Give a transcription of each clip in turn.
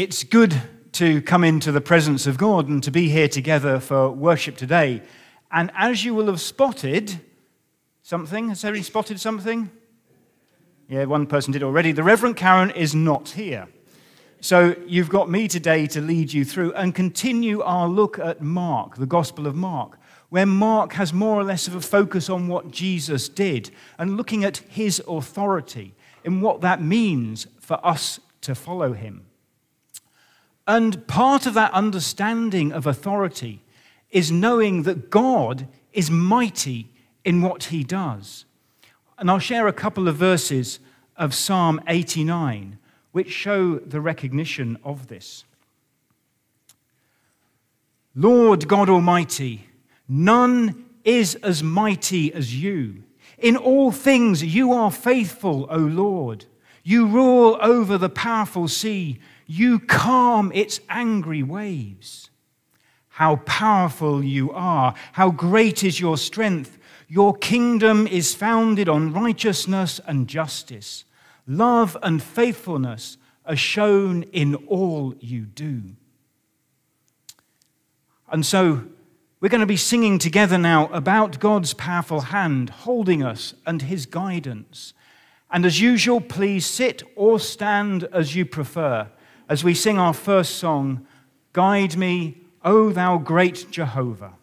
It's good to come into the presence of God and to be here together for worship today. And as you will have spotted something, has everybody spotted something? Yeah, one person did already. The Reverend Karen is not here. So you've got me today to lead you through and continue our look at Mark, the Gospel of Mark, where Mark has more or less of a focus on what Jesus did and looking at his authority and what that means for us to follow him. And part of that understanding of authority is knowing that God is mighty in what he does. And I'll share a couple of verses of Psalm 89 which show the recognition of this. Lord God Almighty, none is as mighty as you. In all things you are faithful, O Lord. You rule over the powerful sea. You calm its angry waves. How powerful you are! How great is your strength! Your kingdom is founded on righteousness and justice. Love and faithfulness are shown in all you do. And so, we're going to be singing together now about God's powerful hand holding us and his guidance. And as usual, please sit or stand as you prefer as we sing our first song, Guide Me, O Thou Great Jehovah.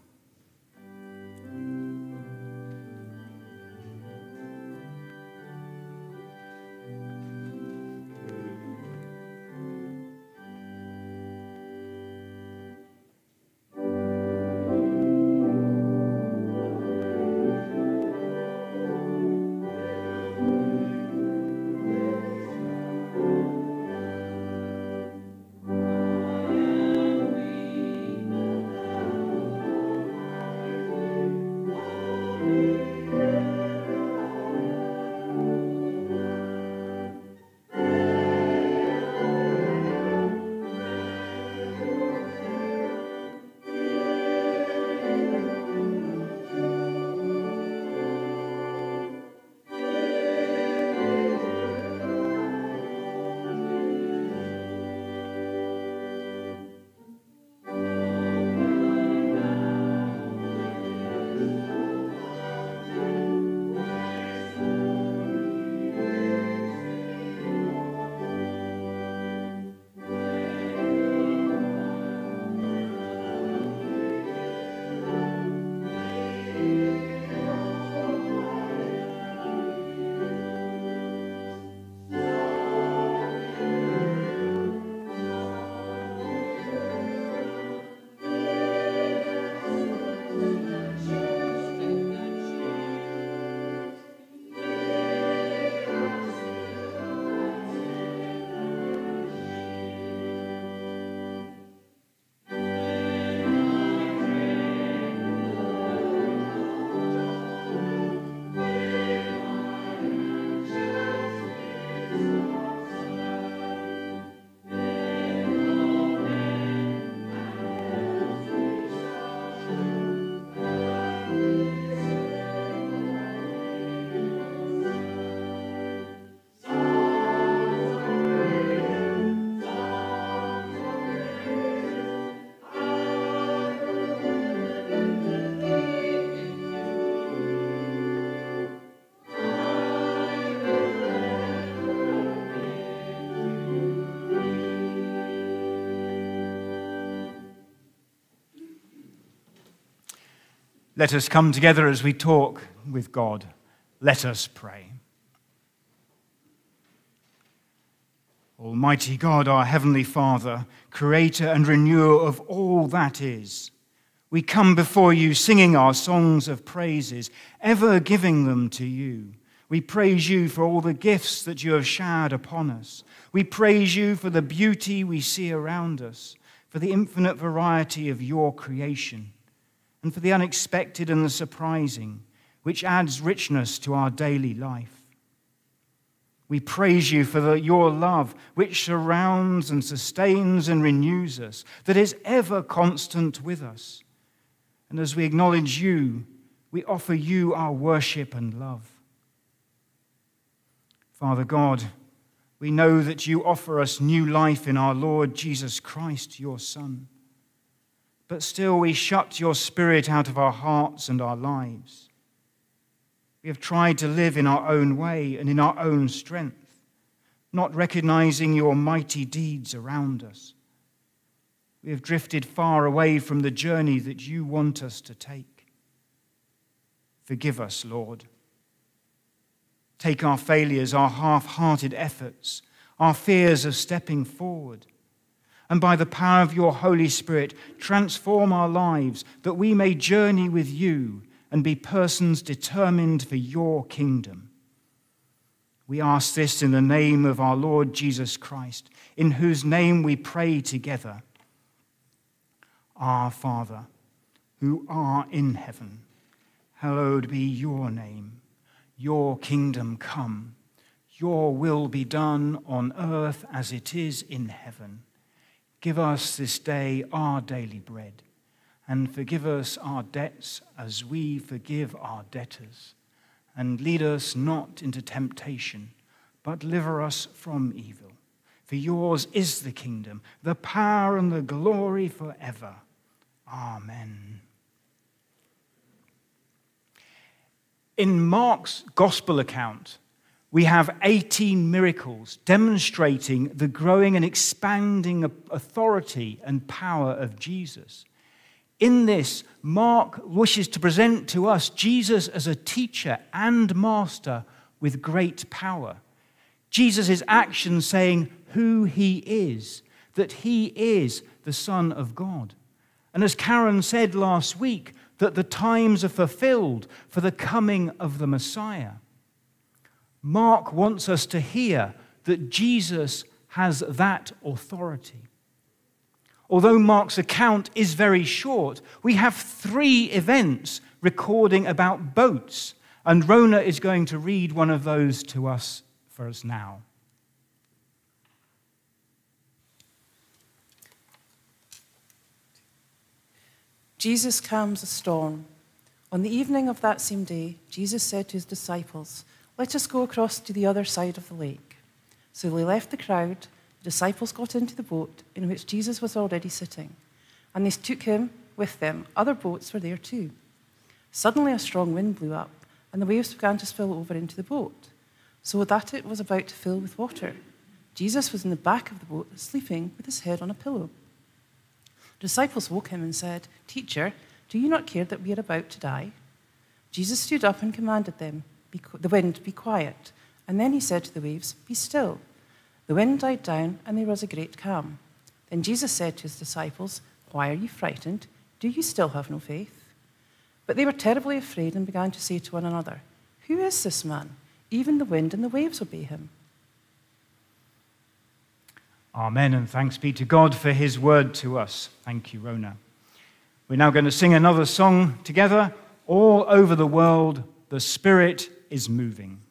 Let us come together as we talk with God. Let us pray. Almighty God, our Heavenly Father, Creator and Renewer of all that is, we come before you singing our songs of praises, ever giving them to you. We praise you for all the gifts that you have showered upon us. We praise you for the beauty we see around us, for the infinite variety of your creation and for the unexpected and the surprising, which adds richness to our daily life. We praise you for the, your love, which surrounds and sustains and renews us, that is ever constant with us. And as we acknowledge you, we offer you our worship and love. Father God, We know that you offer us new life in our Lord Jesus Christ, your Son. But still, we shut your Spirit out of our hearts and our lives. We have tried to live in our own way and in our own strength, not recognizing your mighty deeds around us. We have drifted far away from the journey that you want us to take. Forgive us, Lord. Take our failures, our half hearted efforts, our fears of stepping forward, and by the power of your Holy Spirit, transform our lives that we may journey with you and be persons determined for your kingdom. We ask this in the name of our Lord Jesus Christ, in whose name we pray together. Our Father, who art in heaven, hallowed be your name. Your kingdom come, your will be done on earth as it is in heaven. Give us this day our daily bread, and forgive us our debts as we forgive our debtors. And lead us not into temptation, but deliver us from evil. For yours is the kingdom, the power, and the glory forever. Amen. In Mark's gospel account, we have 18 miracles demonstrating the growing and expanding authority and power of Jesus. In this, Mark wishes to present to us Jesus as a teacher and master with great power. Jesus' actions saying who he is, that he is the Son of God. And as Karen said last week, that the times are fulfilled for the coming of the Messiah. Mark wants us to hear that Jesus has that authority. Although Mark's account is very short, we have three events recording about boats, and Rona is going to read one of those to us for us now. Jesus calms a storm. On the evening of that same day, Jesus said to his disciples, Let us go across to the other side of the lake. So they left the crowd. The disciples got into the boat in which Jesus was already sitting, and they took him with them. Other boats were there too. Suddenly, a strong wind blew up, and the waves began to spill over into the boat, so that it was about to fill with water. Jesus was in the back of the boat, sleeping with his head on a pillow. The disciples woke him and said, Teacher, do you not care that we are about to die? Jesus stood up and commanded them, the wind, be quiet. And then he said to the waves, Be still. The wind died down, and there was a great calm. Then Jesus said to his disciples, Why are you frightened? Do you still have no faith? But they were terribly afraid and began to say to one another, Who is this man? Even the wind and the waves obey him. Amen, and thanks be to God for his word to us. Thank you, Rona. We're now going to sing another song together. All over the world, the Spirit is moving.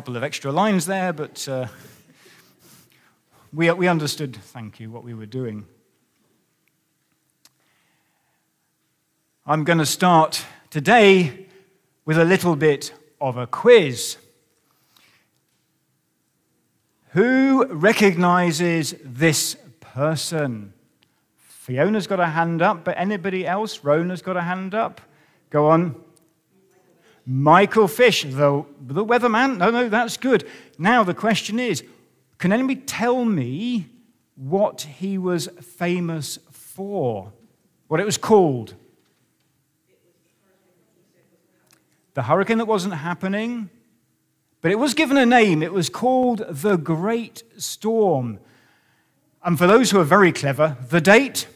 Couple of extra lines there, but uh, we, we understood, thank you, what we were doing. I'm going to start today with a little bit of a quiz. Who recognizes this person? Fiona's got a hand up, but anybody else? Rona's got a hand up. Go on. Michael Fish, the, the weatherman. No, no, that's good. Now the question is can anybody tell me what he was famous for? What it was called? The hurricane that wasn't happening, but it was given a name. It was called the Great Storm. And for those who are very clever, the date?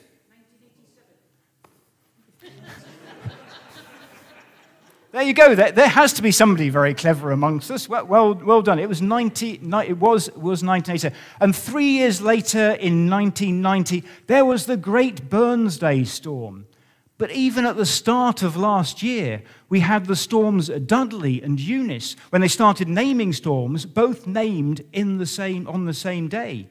There you go. There, there, has to be somebody very clever amongst us. Well, well, well done. It was 90, it was, was 1987. And three years later, in 1990, there was the Great Burns Day Storm. But even at the start of last year, we had the storms Dudley and Eunice, when they started naming storms, both named in the same, on the same day.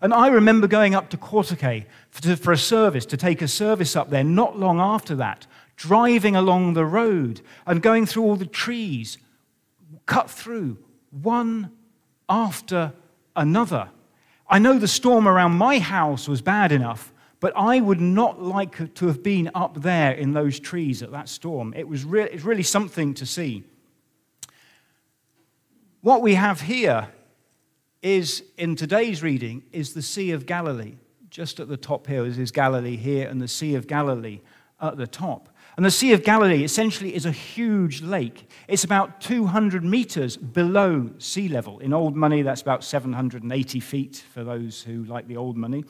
And I remember going up to Corsica for a service, to take a service up there not long after that, driving along the road and going through all the trees, cut through one after another. I know the storm around my house was bad enough, but I would not like to have been up there in those trees at that storm. It was really, it's really something to see. What we have here is, in today's reading, is the Sea of Galilee. Just at the top here is Galilee here, and the Sea of Galilee at the top. And the Sea of Galilee essentially is a huge lake. It's about 200 meters below sea level. In old money, that's about 780 feet for those who like the old money.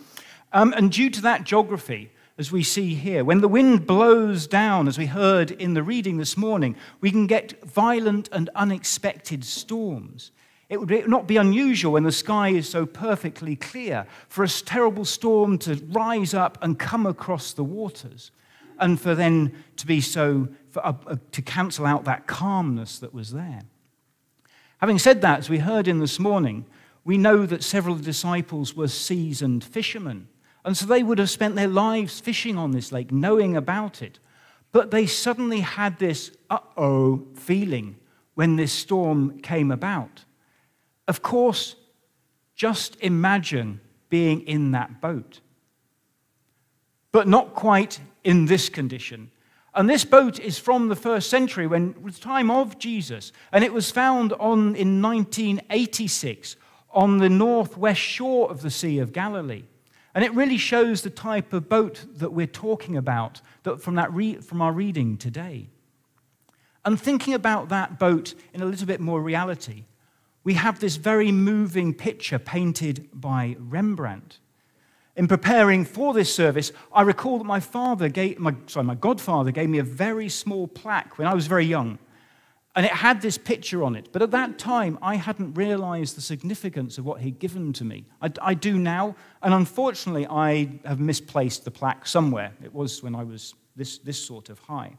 Um, and due to that geography, as we see here, when the wind blows down, as we heard in the reading this morning, we can get violent and unexpected storms. It would not be unusual when the sky is so perfectly clear for a terrible storm to rise up and come across the waters, and for then to be so, for, uh, uh, to cancel out that calmness that was there. Having said that, as we heard in this morning, we know that several disciples were seasoned fishermen. And so they would have spent their lives fishing on this lake, knowing about it. But they suddenly had this uh oh feeling when this storm came about. Of course, just imagine being in that boat, but not quite in this condition. And this boat is from the first century, when the time of Jesus, and it was found on in 1986 on the northwest shore of the Sea of Galilee. And it really shows the type of boat that we're talking about that from, that re- from our reading today. And thinking about that boat in a little bit more reality, we have this very moving picture painted by Rembrandt. In preparing for this service, I recall that my father gave, my, sorry, my godfather gave me a very small plaque when I was very young. And it had this picture on it. But at that time, I hadn't realized the significance of what he'd given to me. I, I, do now, and unfortunately, I have misplaced the plaque somewhere. It was when I was this, this sort of high.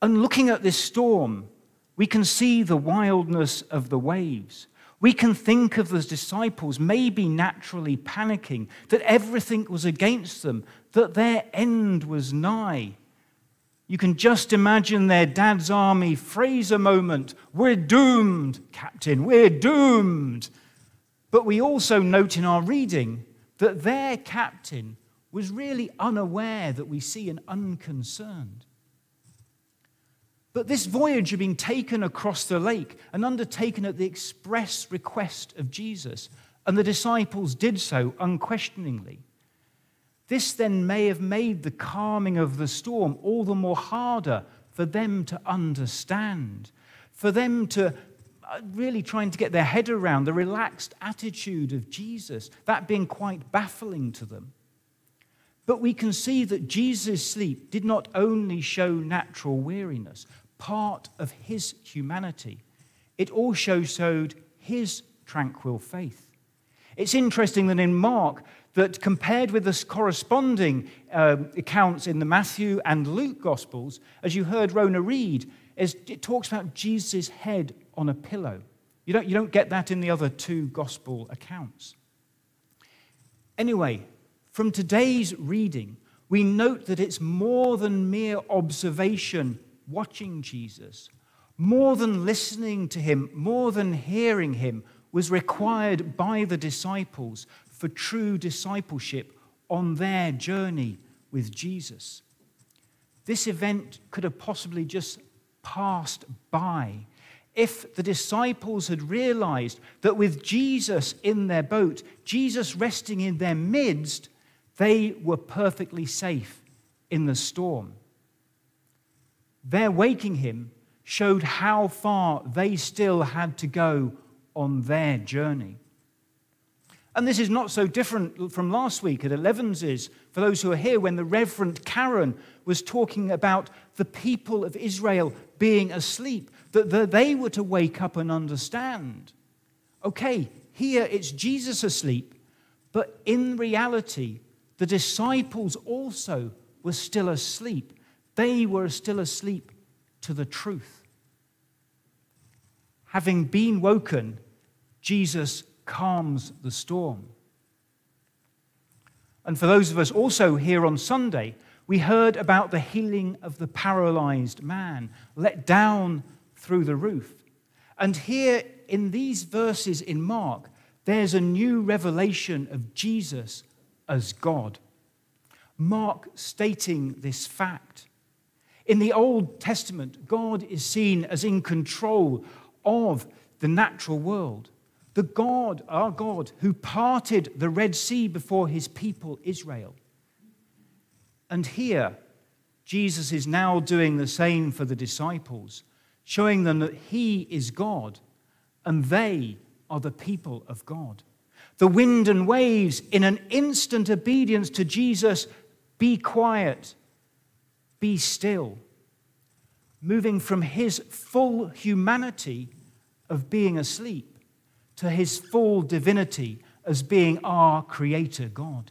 And looking at this storm, we can see the wildness of the waves. We can think of the disciples maybe naturally panicking, that everything was against them, that their end was nigh. You can just imagine their dad's army phrase a moment We're doomed, Captain, we're doomed. But we also note in our reading that their captain was really unaware that we see and unconcerned. But this voyage had been taken across the lake and undertaken at the express request of Jesus, and the disciples did so unquestioningly. This then may have made the calming of the storm all the more harder for them to understand, for them to uh, really trying to get their head around the relaxed attitude of Jesus, that being quite baffling to them. But we can see that Jesus' sleep did not only show natural weariness, part of his humanity, it also showed his tranquil faith. It's interesting that in Mark, that compared with the corresponding uh, accounts in the Matthew and Luke Gospels, as you heard Rona read, it talks about Jesus' head on a pillow. You don't, you don't get that in the other two gospel accounts. Anyway, from today's reading, we note that it's more than mere observation watching Jesus, more than listening to him, more than hearing him, was required by the disciples for true discipleship on their journey with Jesus. This event could have possibly just passed by if the disciples had realized that with Jesus in their boat, Jesus resting in their midst, they were perfectly safe in the storm. Their waking him showed how far they still had to go on their journey. And this is not so different from last week at Elevenses, for those who are here, when the Reverend Karen was talking about the people of Israel being asleep, that they were to wake up and understand. Okay, here it's Jesus asleep, but in reality, the disciples also were still asleep. They were still asleep to the truth. Having been woken, Jesus calms the storm. And for those of us also here on Sunday, we heard about the healing of the paralyzed man let down through the roof. And here in these verses in Mark, there's a new revelation of Jesus as God. Mark stating this fact. In the Old Testament, God is seen as in control of the natural world. The God, our God, who parted the Red Sea before his people Israel. And here, Jesus is now doing the same for the disciples, showing them that he is God and they are the people of God. The wind and waves, in an instant obedience to Jesus, be quiet, be still, moving from his full humanity of being asleep to his full divinity as being our Creator God.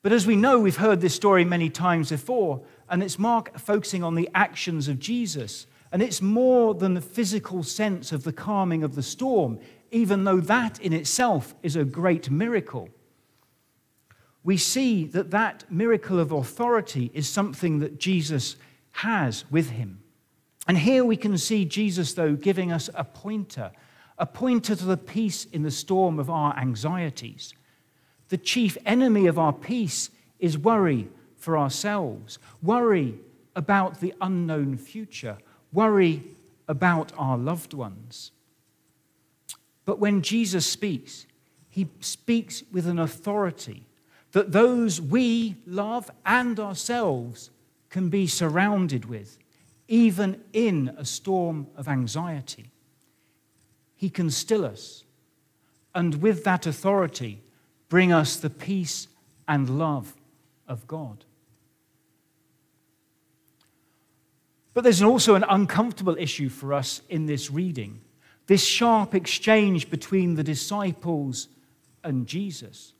But as we know, we've heard this story many times before, and it's Mark focusing on the actions of Jesus. And it's more than the physical sense of the calming of the storm, even though that in itself is a great miracle. We see that that miracle of authority is something that Jesus has with him. And here we can see Jesus, though, giving us a pointer, a pointer to the peace in the storm of our anxieties. The chief enemy of our peace is worry for ourselves, worry about the unknown future, worry about our loved ones. But when Jesus speaks, he speaks with an authority that those we love and ourselves can be surrounded with, even in a storm of anxiety. He can still us, and with that authority, bring us the peace and love of God. But there's also an uncomfortable issue for us in this reading this sharp exchange between the disciples and Jesus.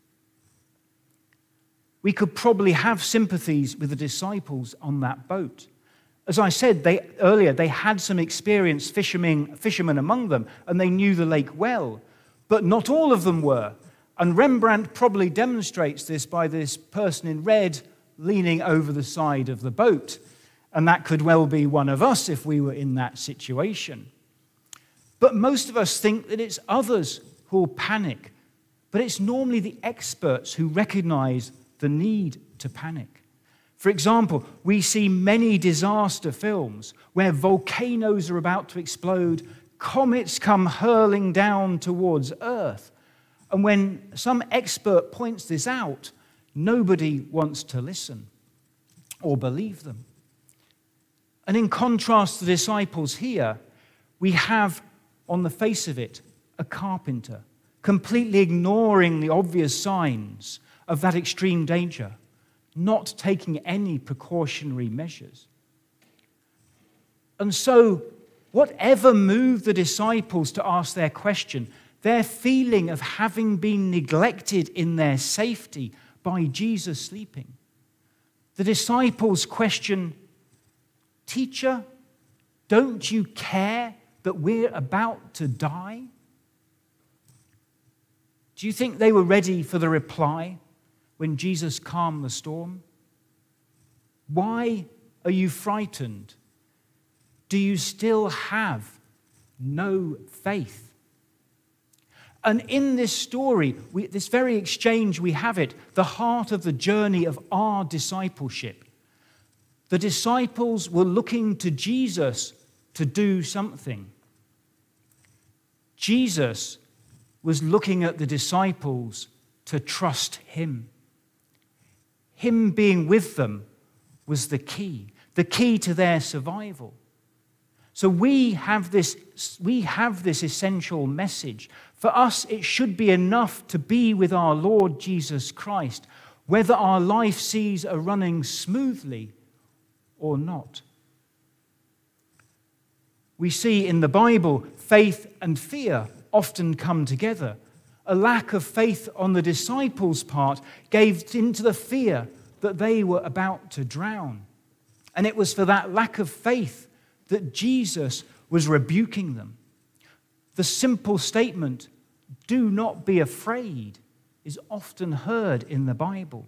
We could probably have sympathies with the disciples on that boat. As I said they, earlier, they had some experienced fishermen, fishermen among them, and they knew the lake well. But not all of them were. And Rembrandt probably demonstrates this by this person in red leaning over the side of the boat. And that could well be one of us if we were in that situation. But most of us think that it's others who will panic. But it's normally the experts who recognize the need to panic. For example, we see many disaster films where volcanoes are about to explode, comets come hurling down towards Earth, and when some expert points this out, nobody wants to listen or believe them. And in contrast to the disciples here, we have on the face of it a carpenter completely ignoring the obvious signs of that extreme danger, not taking any precautionary measures. And so, whatever moved the disciples to ask their question, their feeling of having been neglected in their safety by Jesus sleeping. The disciples' question Teacher, don't you care that we're about to die? Do you think they were ready for the reply when Jesus calmed the storm? Why are you frightened? Do you still have no faith? And in this story, we, this very exchange, we have it the heart of the journey of our discipleship. The disciples were looking to Jesus to do something. Jesus was looking at the disciples to trust him. Him being with them was the key, the key to their survival. So we have this, we have this essential message. For us, it should be enough to be with our Lord Jesus Christ, whether our life sees are running smoothly or not. We see in the Bible faith and fear often come together. A lack of faith on the disciples' part gave into the fear that they were about to drown. And it was for that lack of faith that Jesus was rebuking them. The simple statement, do not be afraid, is often heard in the Bible.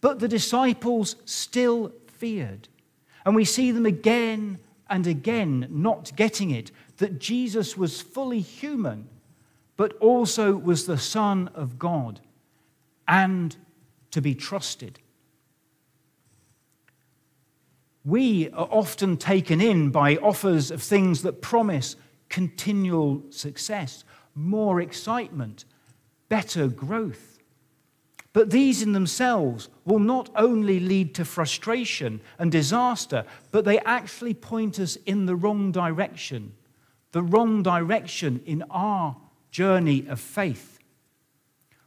But the disciples still feared. And we see them again and again not getting it that Jesus was fully human, but also was the Son of God and to be trusted. We are often taken in by offers of things that promise continual success, more excitement, better growth. But these in themselves will not only lead to frustration and disaster, but they actually point us in the wrong direction, the wrong direction in our journey of faith.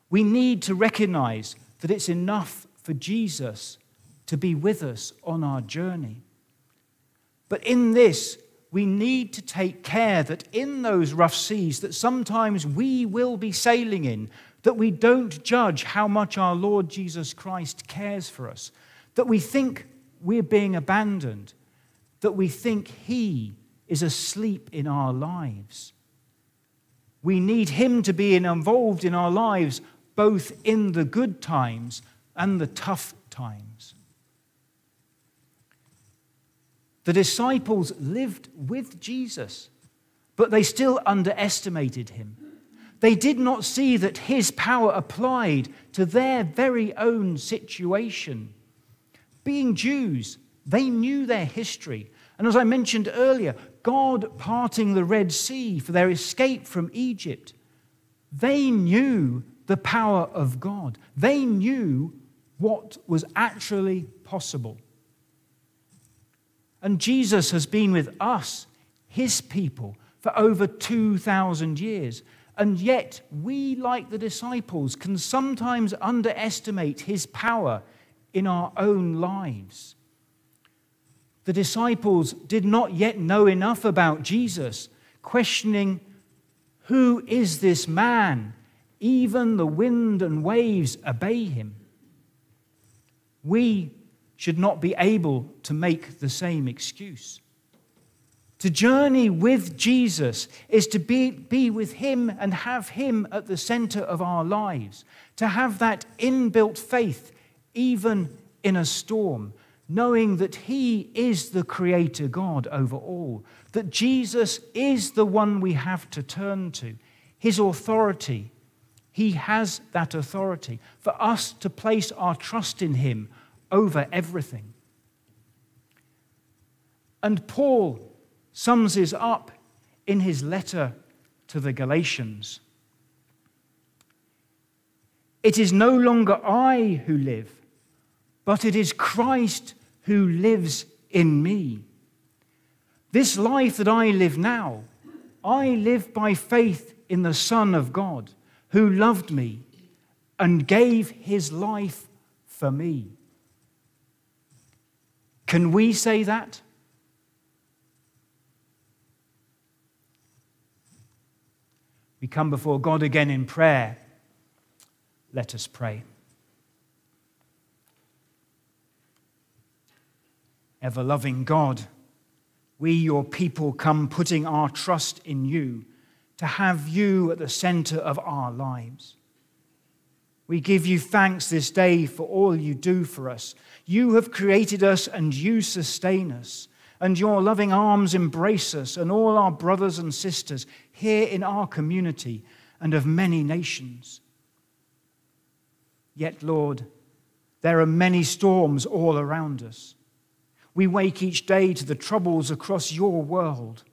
We need to recognize that it's enough for Jesus to be with us on our journey. But in this, we need to take care that in those rough seas that sometimes we will be sailing in, that we don't judge how much our Lord Jesus Christ cares for us, that we think we're being abandoned, that we think He is asleep in our lives. We need Him to be involved in our lives, both in the good times and the tough times. The disciples lived with Jesus, but they still underestimated Him. They did not see that his power applied to their very own situation. Being Jews, they knew their history. And as I mentioned earlier, God parting the Red Sea for their escape from Egypt, they knew the power of God. They knew what was actually possible. And Jesus has been with us, his people, for over 2,000 years. And yet, we, like the disciples, can sometimes underestimate his power in our own lives. The disciples did not yet know enough about Jesus, questioning, Who is this man? Even the wind and waves obey him. We should not be able to make the same excuse. To journey with Jesus is to be, be with Him and have Him at the center of our lives, to have that inbuilt faith even in a storm, knowing that He is the Creator God over all, that Jesus is the one we have to turn to, His authority. He has that authority for us to place our trust in Him over everything. And Paul sums this up in his letter to the Galatians. It is no longer I who live, but it is Christ who lives in me. This life that I live now, I live by faith in the Son of God who loved me and gave his life for me. Can we say that? We come before God again in prayer, let us pray. Ever loving God, we, your people, come putting our trust in you to have you at the center of our lives. We give you thanks this day for all you do for us. You have created us and you sustain us, and your loving arms embrace us and all our brothers and sisters here in our community and of many nations. Yet, Lord, there are many storms all around us. We wake each day to the troubles across your world.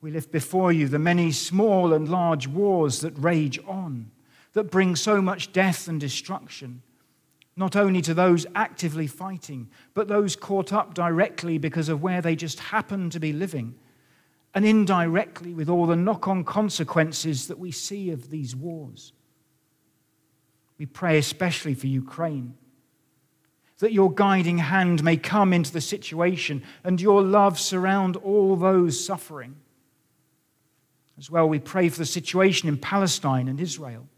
We lift before you the many small and large wars that rage on, that bring so much death and destruction, not only to those actively fighting, but those caught up directly because of where they just happen to be living, and indirectly with all the knock on consequences that we see of these wars. We pray especially for Ukraine that your guiding hand may come into the situation and your love surround all those suffering. As well, we pray for the situation in Palestine and Israel,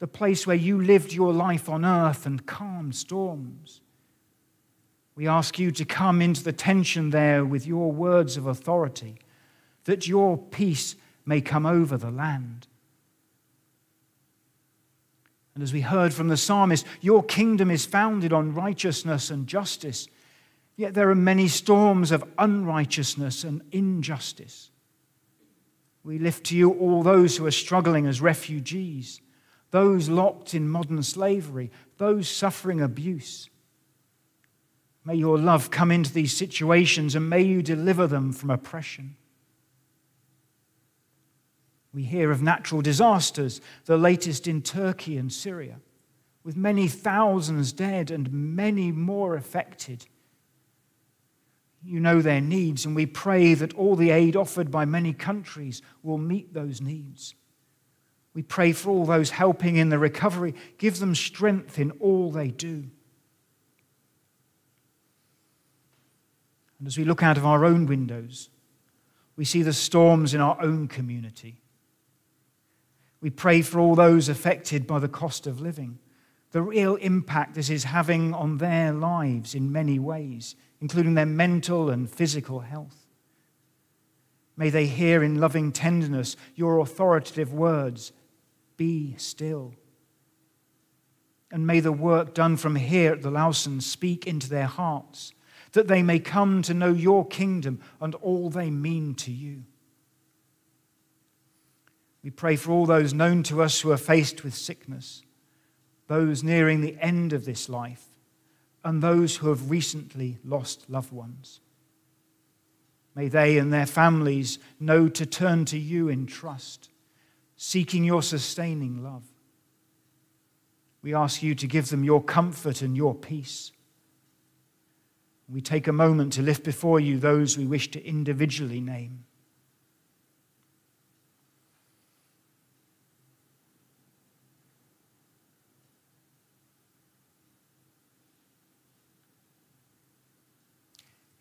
the place where you lived your life on earth and calmed storms. We ask you to come into the tension there with your words of authority, that your peace may come over the land. And as we heard from the psalmist, your kingdom is founded on righteousness and justice. Yet there are many storms of unrighteousness and injustice. We lift to you all those who are struggling as refugees, those locked in modern slavery, those suffering abuse. May your love come into these situations and may you deliver them from oppression. We hear of natural disasters, the latest in Turkey and Syria, with many thousands dead and many more affected. You know their needs, and we pray that all the aid offered by many countries will meet those needs. We pray for all those helping in the recovery. Give them strength in all they do. And as we look out of our own windows, we see the storms in our own community we pray for all those affected by the cost of living, the real impact this is having on their lives in many ways, including their mental and physical health. May they hear in loving tenderness your authoritative words Be still. And may the work done from here at the Lowsons speak into their hearts, that they may come to know your kingdom and all they mean to you. We pray for all those known to us who are faced with sickness, those nearing the end of this life, and those who have recently lost loved ones. May they and their families know to turn to you in trust, seeking your sustaining love. We ask you to give them your comfort and your peace. We take a moment to lift before you those we wish to individually name.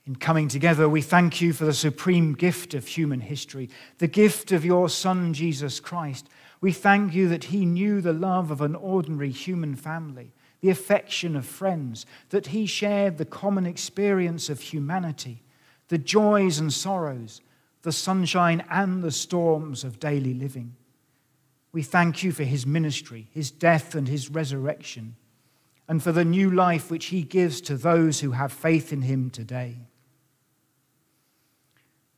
In coming together, we thank you for the supreme gift of human history, the gift of your Son, Jesus Christ. We thank you that he knew the love of an ordinary human family, the affection of friends, that he shared the common experience of humanity, the joys and sorrows, the sunshine and the storms of daily living. We thank you for his ministry, his death, and his resurrection, and for the new life which he gives to those who have faith in him today.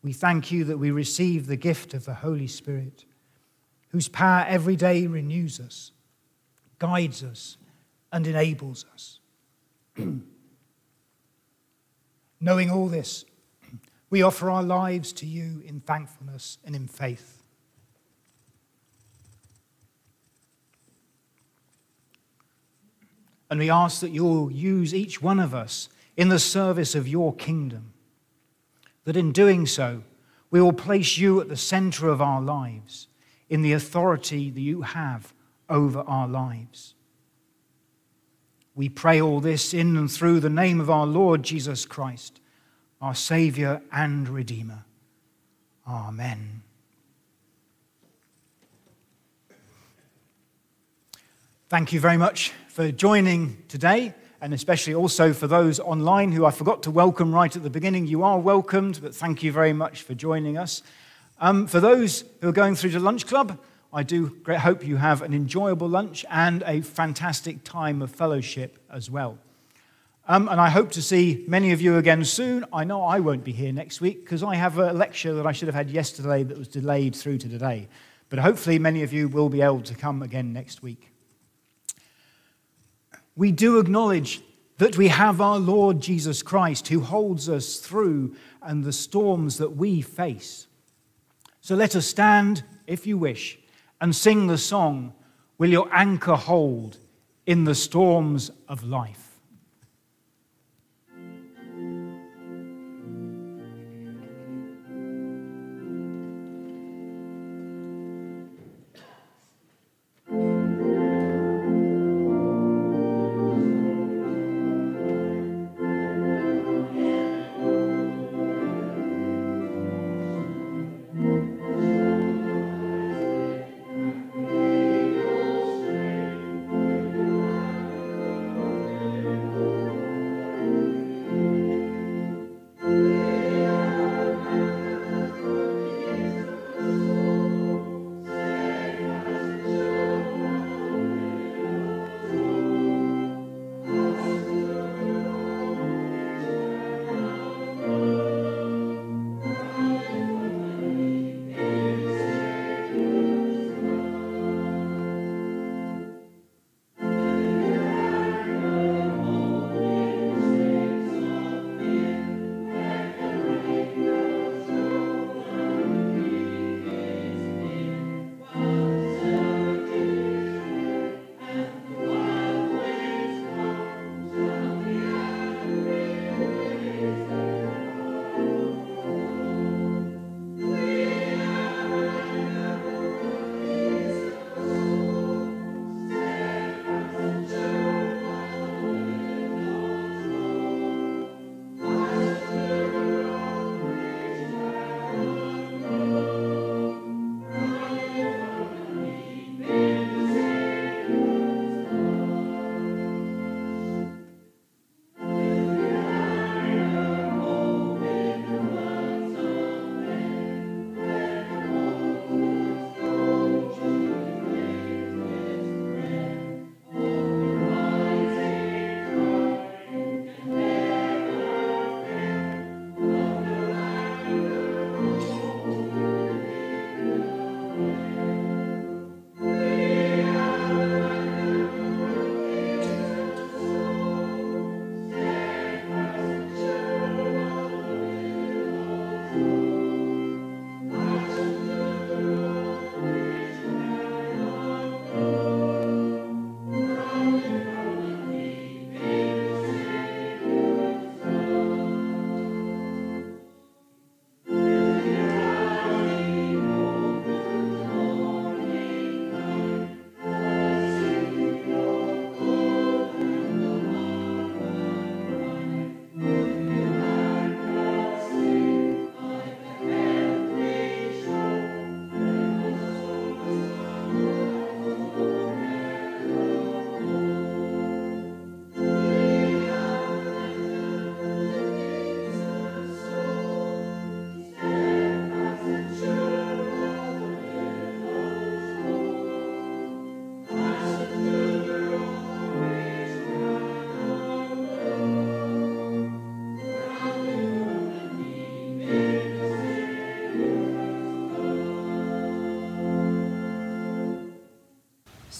We thank you that we receive the gift of the Holy Spirit, whose power every day renews us, guides us, and enables us. Knowing all this, we offer our lives to you in thankfulness and in faith. And we ask that you'll use each one of us in the service of your kingdom that in doing so, we will place you at the center of our lives in the authority that you have over our lives. We pray all this in and through the name of our Lord Jesus Christ, our Savior and Redeemer. Amen. Thank you very much for joining today and especially also for those online who I forgot to welcome right at the beginning. You are welcomed, but thank you very much for joining us. Um, for those who are going through to Lunch Club, I do hope you have an enjoyable lunch and a fantastic time of fellowship as well. Um, and I hope to see many of you again soon. I know I won't be here next week because I have a lecture that I should have had yesterday that was delayed through to today. But hopefully, many of you will be able to come again next week. We do acknowledge that we have our Lord Jesus Christ who holds us through and the storms that we face. So let us stand, if you wish, and sing the song, Will Your Anchor Hold in the Storms of Life?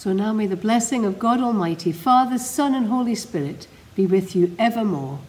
So now may the blessing of God Almighty, Father, Son, and Holy Spirit be with you evermore.